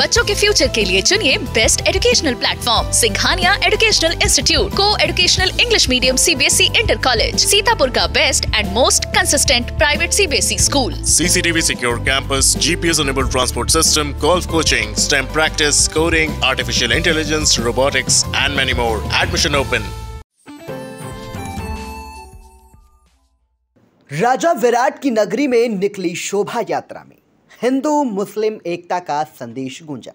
बच्चों के फ्यूचर के लिए चुनिए best educational platform Singhania educational institute को educational English medium CBSE inter college Sitapur का best and most consistent private CBSE school CCTV secure campus GPS enabled transport system golf coaching STEM practice scoring artificial intelligence robotics and many more admission open Raja Virat की नगरी में निकली शोभा यात्रा में। हिंदू, मुस्लिम एकता का संदेश गूंजा।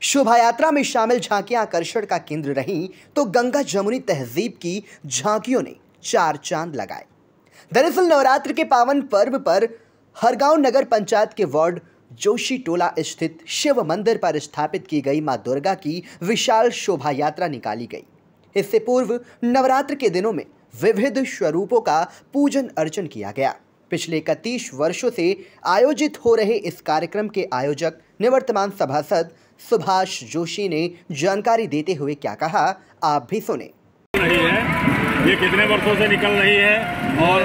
शोभा यात्रा में शामिल झांकियाँ आकर्षण का केंद्र रहीं तो गंगा जमुनी तहजीब की झांकियों ने चार चाँद लगाए। दरअसल नवरात्र के पावन पर्व पर हरगांव नगर पंचायत के वार्ड जोशी टोला स्थित शिव मंदिर पर स्थापित की गई माँ दुर्गा की विशाल शोभा यात्रा निकाली गई। इससे पूर्व नवरात्र के दिनों में विविध स्वरूपों का पूजन अर्चन किया गया। पिछले इकतीस वर्षों से आयोजित हो रहे इस कार्यक्रम के आयोजक निवर्तमान सभासद सुभाष जोशी ने जानकारी देते हुए क्या कहा आप भी सुने। है। ये कितने वर्षों से निकल रही है और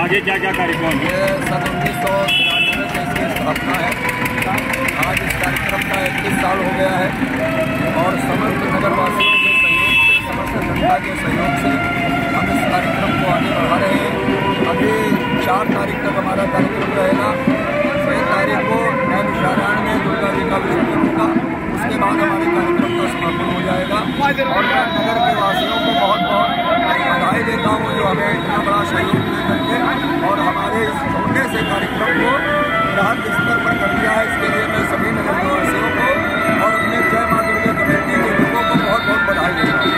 आगे क्या क्या कार्यक्रम? ये सन उन्नीस सौ तिरानवे से इसकी स्थापना है। आज इस कार्यक्रम का इक्कीस साल हो गया है और समस्त नगरवासियों के सहयोग से समस्त जनता के सहयोग से और मैं नगर के वासियों को बहुत बहुत बधाई देता हूँ जो हमें इतना बड़ा सहयोग दे करके और हमारे इस छोटे से कार्यक्रम को बृहद स्तर पर कर दिया है। इसके लिए मैं सभी नगर को और अपने जय माँ दुर्गा कमेटी के लोगों को बहुत बहुत बधाई देता हूँ।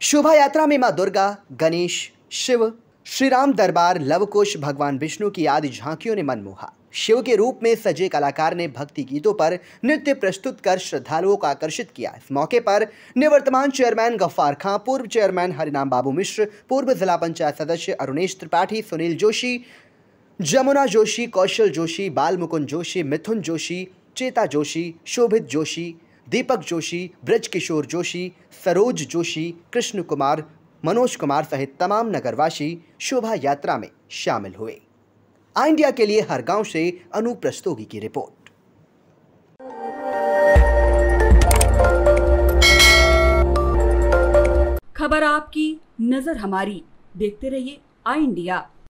शोभा यात्रा में माँ दुर्गा गणेश शिव श्री राम दरबार लवकुश भगवान विष्णु की आदि झांकियों ने मन मोहा शिव के रूप में सजे कलाकार ने भक्ति गीतों पर नृत्य प्रस्तुत कर श्रद्धालुओं को आकर्षित किया। इस मौके पर निवर्तमान चेयरमैन गफ्फार खां, पूर्व चेयरमैन हरिनाम बाबू मिश्र, पूर्व जिला पंचायत सदस्य अरुणेश त्रिपाठी, सुनील जोशी, जमुना जोशी, कौशल जोशी बाल मुकुंद जोशी, मिथुन जोशी, चेता जोशी, शोभित जोशी, दीपक जोशी ब्रज किशोर जोशी, सरोज जोशी, कृष्ण कुमार, मनोज कुमार सहित तमाम नगरवासी शोभा यात्रा में शामिल हुए। आई इंडिया के लिए हर गाँव से अनुप्रस्तोगी की रिपोर्ट। खबर आपकी, नज़र हमारी। देखते रहिए आई इंडिया।